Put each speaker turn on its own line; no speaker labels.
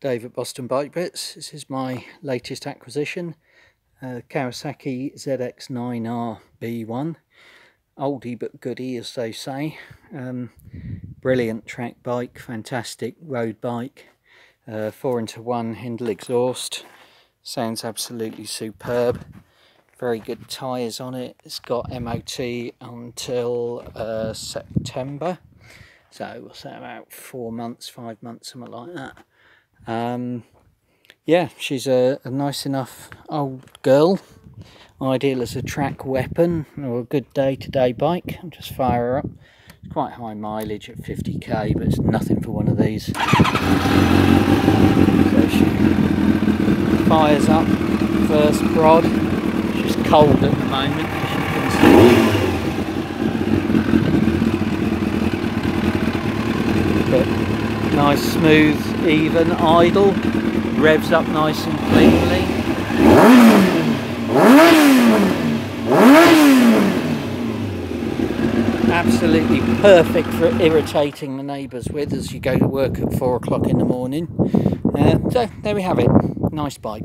David Boston Bike Bits. This is my latest acquisition, uh, Kawasaki ZX9R B1. Oldie but goodie as they say. Um, brilliant track bike, fantastic road bike. Uh, 4 into 1 Hindle exhaust. Sounds absolutely superb. Very good tyres on it. It's got MOT until uh, September. So what's that about four months, five months, something like that. Um, yeah, she's a, a, nice enough old girl. Ideal as a track weapon or a good day-to-day -day bike. I'll just fire her up. It's quite high mileage at 50k, but it's nothing for one of these. So she fires up first prod. She's cold at the moment. But nice, smooth, even idle. Revs up nice and cleanly. Absolutely perfect for irritating the neighbours with as you go to work at four o'clock in the morning. Uh, so there we have it. Nice bike.